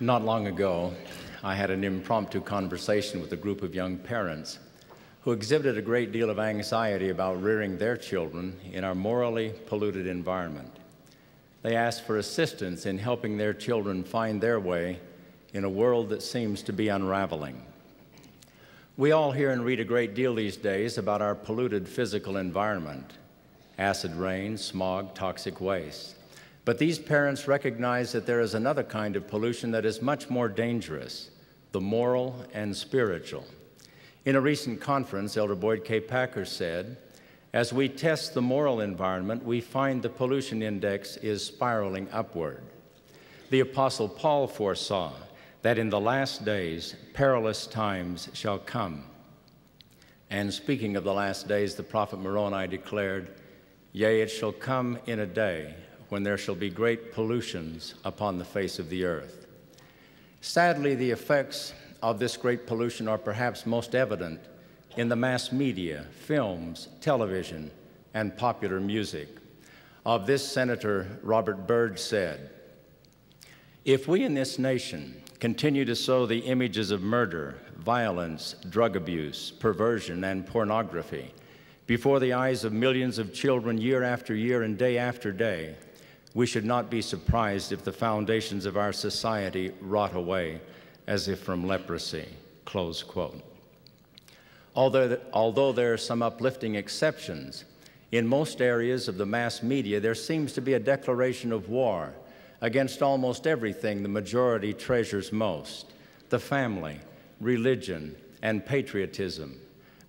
Not long ago, I had an impromptu conversation with a group of young parents who exhibited a great deal of anxiety about rearing their children in our morally polluted environment. They asked for assistance in helping their children find their way in a world that seems to be unraveling. We all hear and read a great deal these days about our polluted physical environment acid rain, smog, toxic waste. But these parents recognize that there is another kind of pollution that is much more dangerous the moral and spiritual. In a recent conference, Elder Boyd K. Packer said, as we test the moral environment, we find the pollution index is spiraling upward. The Apostle Paul foresaw that in the last days perilous times shall come. And speaking of the last days, the prophet Moroni declared, Yea, it shall come in a day when there shall be great pollutions upon the face of the earth. Sadly, the effects of this great pollution are perhaps most evident in the mass media, films, television, and popular music. Of this, Senator Robert Byrd said, If we in this nation continue to sow the images of murder, violence, drug abuse, perversion, and pornography before the eyes of millions of children year after year and day after day, we should not be surprised if the foundations of our society rot away as if from leprosy. Close quote. Although, although there are some uplifting exceptions, in most areas of the mass media, there seems to be a declaration of war against almost everything the majority treasures most the family, religion, and patriotism.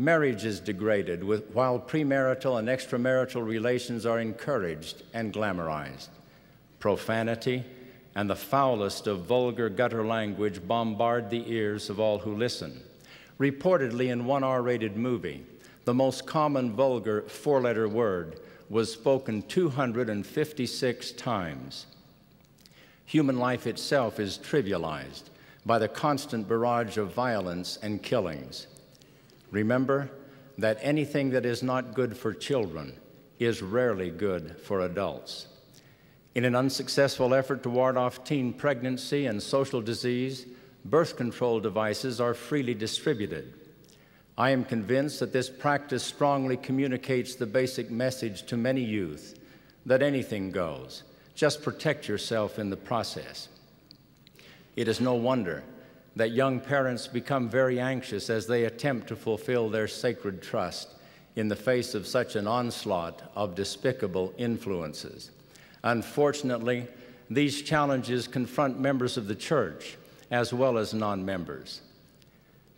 Marriage is degraded, with, while premarital and extramarital relations are encouraged and glamorized. Profanity and the foulest of vulgar gutter language bombard the ears of all who listen. Reportedly, in one R rated movie, the most common vulgar four letter word was spoken 256 times. Human life itself is trivialized by the constant barrage of violence and killings. Remember that anything that is not good for children is rarely good for adults. In an unsuccessful effort to ward off teen pregnancy and social disease, birth control devices are freely distributed. I am convinced that this practice strongly communicates the basic message to many youth that anything goes just protect yourself in the process. It is no wonder that young parents become very anxious as they attempt to fulfill their sacred trust in the face of such an onslaught of despicable influences. Unfortunately, these challenges confront members of the church as well as non members.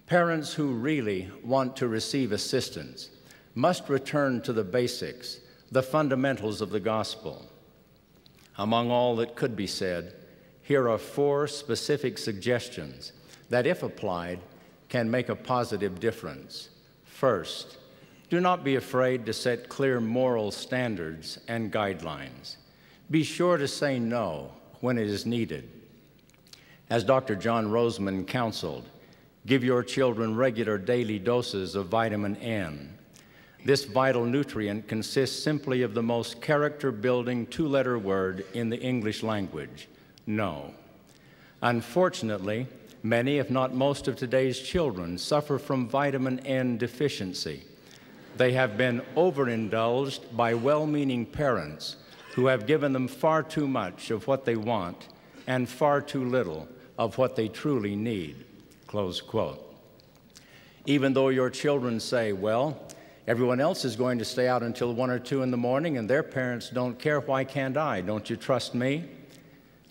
Parents who really want to receive assistance must return to the basics, the fundamentals of the gospel. Among all that could be said, here are four specific suggestions that, if applied, can make a positive difference. First, do not be afraid to set clear moral standards and guidelines. Be sure to say no when it is needed. As Dr. John Rosemond counseled, give your children regular daily doses of vitamin N this vital nutrient consists simply of the most character building two letter word in the English language no. Unfortunately, many, if not most, of today's children suffer from vitamin N deficiency. They have been overindulged by well meaning parents who have given them far too much of what they want and far too little of what they truly need. Close quote. Even though your children say, well, Everyone else is going to stay out until 1 or 2 in the morning, and their parents don't care. Why can't I? Don't you trust me?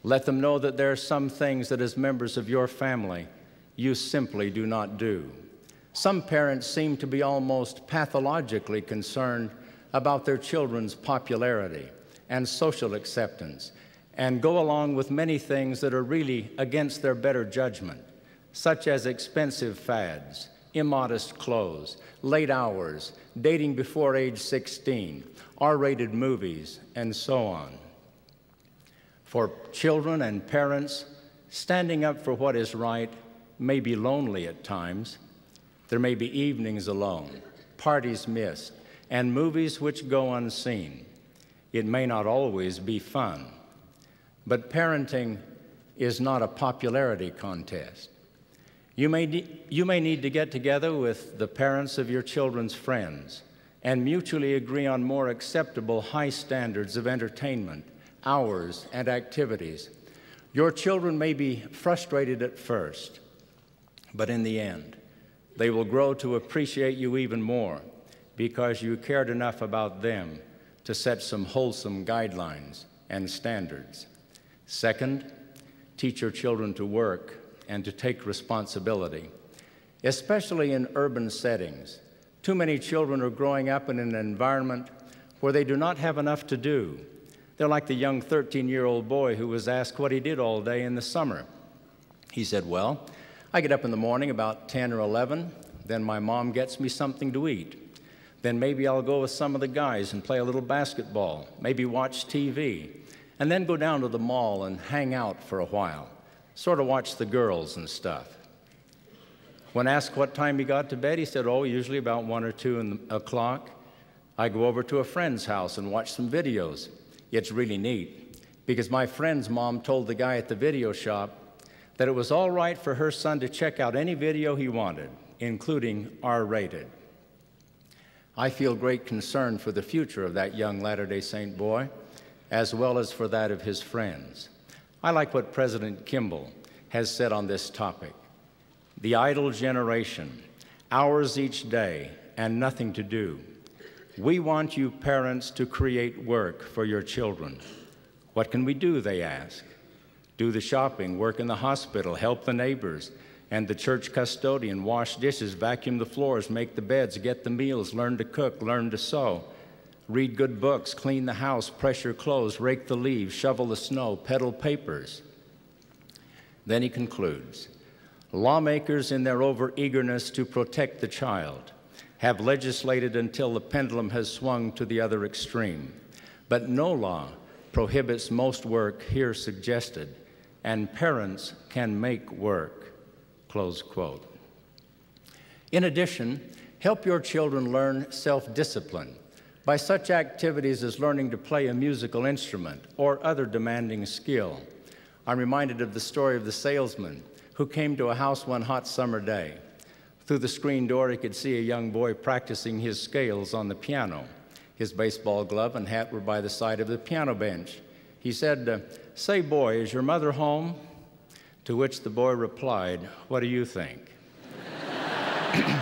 Let them know that there are some things that, as members of your family, you simply do not do. Some parents seem to be almost pathologically concerned about their children's popularity and social acceptance and go along with many things that are really against their better judgment, such as expensive fads immodest clothes, late hours, dating before age 16, R rated movies, and so on. For children and parents, standing up for what is right may be lonely at times. There may be evenings alone, parties missed, and movies which go unseen. It may not always be fun. But parenting is not a popularity contest. You may, you may need to get together with the parents of your children's friends and mutually agree on more acceptable high standards of entertainment, hours, and activities. Your children may be frustrated at first, but in the end, they will grow to appreciate you even more because you cared enough about them to set some wholesome guidelines and standards. Second, teach your children to work and to take responsibility, especially in urban settings. Too many children are growing up in an environment where they do not have enough to do. They're like the young 13 year old boy who was asked what he did all day in the summer. He said, Well, I get up in the morning about 10 or 11, then my mom gets me something to eat. Then maybe I'll go with some of the guys and play a little basketball, maybe watch TV, and then go down to the mall and hang out for a while, sort of watch the girls and stuff. When asked what time he got to bed, he said, Oh, usually about 1 or 2 o'clock. I go over to a friend's house and watch some videos. It's really neat because my friend's mom told the guy at the video shop that it was all right for her son to check out any video he wanted, including R rated. I feel great concern for the future of that young Latter day Saint boy, as well as for that of his friends. I like what President Kimball has said on this topic. The idle generation, hours each day, and nothing to do. We want you parents to create work for your children. What can we do, they ask do the shopping, work in the hospital, help the neighbors, and the church custodian, wash dishes, vacuum the floors, make the beds, get the meals, learn to cook, learn to sew, read good books, clean the house, press your clothes, rake the leaves, shovel the snow, peddle papers. Then he concludes Lawmakers, in their overeagerness to protect the child, have legislated until the pendulum has swung to the other extreme. But no law prohibits most work here suggested and parents can make work, close quote. In addition, help your children learn self-discipline by such activities as learning to play a musical instrument or other demanding skill. I'm reminded of the story of the salesman who came to a house one hot summer day. Through the screen door, he could see a young boy practicing his scales on the piano. His baseball glove and hat were by the side of the piano bench. He said, uh, Say, boy, is your mother home? To which the boy replied, What do you think?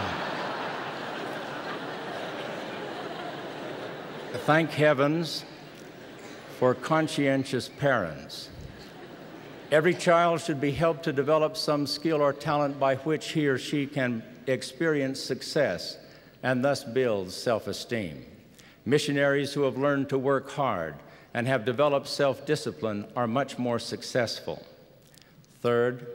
Thank heavens for conscientious parents. Every child should be helped to develop some skill or talent by which he or she can experience success and thus build self esteem. Missionaries who have learned to work hard and have developed self discipline are much more successful. Third,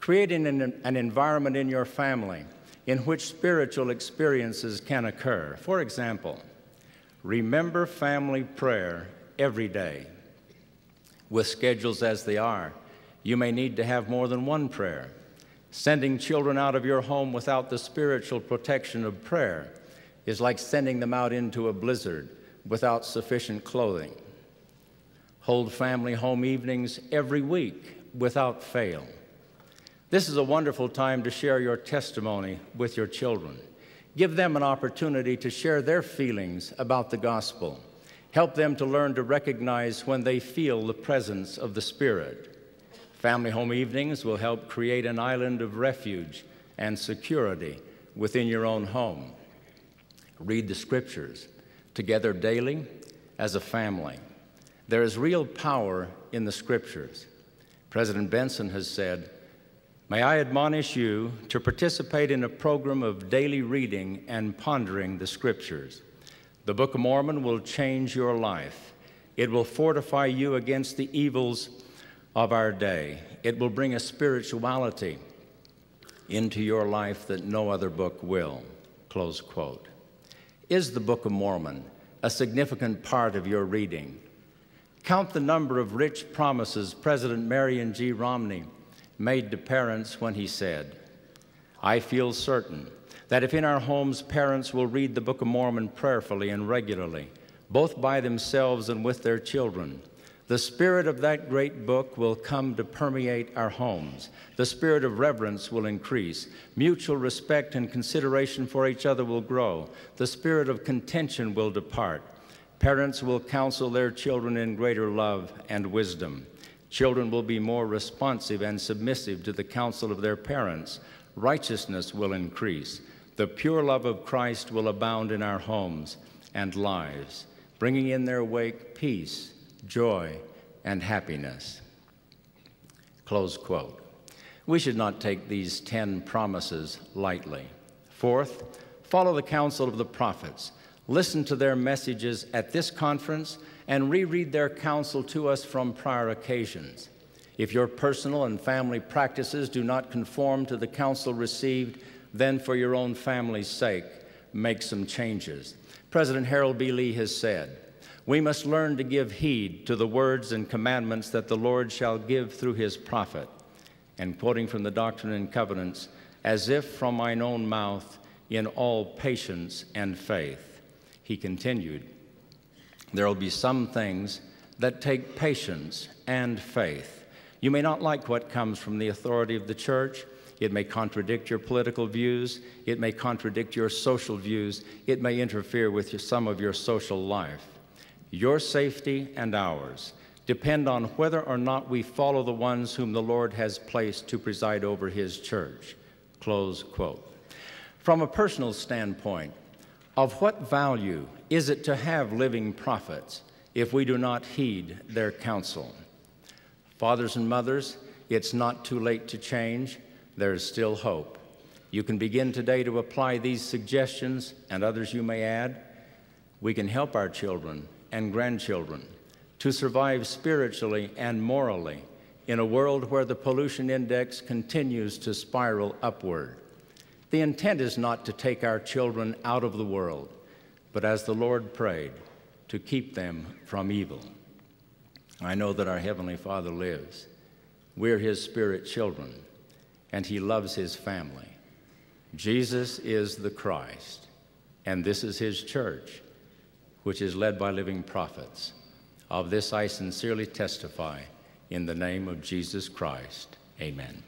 creating an, an, environment in your family in which spiritual experiences can occur. For example, remember family prayer every day. With schedules as they are, you may need to have more than one prayer. Sending children out of your home without the spiritual protection of prayer is like sending them out into a blizzard without sufficient clothing hold family home evenings every week without fail. This is a wonderful time to share your testimony with your children. Give them an opportunity to share their feelings about the gospel. Help them to learn to recognize when they feel the presence of the Spirit. Family home evenings will help create an island of refuge and security within your own home. Read the scriptures together daily as a family. There is real power in the scriptures. President Benson has said, May I admonish you to participate in a program of daily reading and pondering the scriptures. The Book of Mormon will change your life. It will fortify you against the evils of our day. It will bring a spirituality into your life that no other book will. Close quote. Is the Book of Mormon a significant part of your reading? Count the number of rich promises President Marion G. Romney made to parents when he said, I feel certain that if in our homes parents will read the Book of Mormon prayerfully and regularly, both by themselves and with their children, the spirit of that great book will come to permeate our homes. The spirit of reverence will increase. Mutual respect and consideration for each other will grow. The spirit of contention will depart. Parents will counsel their children in greater love and wisdom. Children will be more responsive and submissive to the counsel of their parents. Righteousness will increase. The pure love of Christ will abound in our homes and lives, bringing in their wake peace joy, and happiness. Close quote. We should not take these 10 promises lightly. Fourth, follow the counsel of the prophets. Listen to their messages at this conference and reread their counsel to us from prior occasions. If your personal and family practices do not conform to the counsel received, then for your own family's sake, make some changes. President Harold B. Lee has said, we must learn to give heed to the words and commandments that the Lord shall give through his prophet. And quoting from the Doctrine and Covenants, as if from mine own mouth, in all patience and faith. He continued, There will be some things that take patience and faith. You may not like what comes from the authority of the church. It may contradict your political views. It may contradict your social views. It may interfere with some of your social life. Your safety and ours depend on whether or not we follow the ones whom the Lord has placed to preside over his church. Close quote. From a personal standpoint, of what value is it to have living prophets if we do not heed their counsel? Fathers and mothers, it's not too late to change. There is still hope. You can begin today to apply these suggestions and others you may add. We can help our children and grandchildren to survive spiritually and morally in a world where the pollution index continues to spiral upward. The intent is not to take our children out of the world, but as the Lord prayed, to keep them from evil. I know that our Heavenly Father lives. We're His spirit children, and He loves His family. Jesus is the Christ, and this is His church which is led by living prophets. Of this I sincerely testify in the name of Jesus Christ. Amen.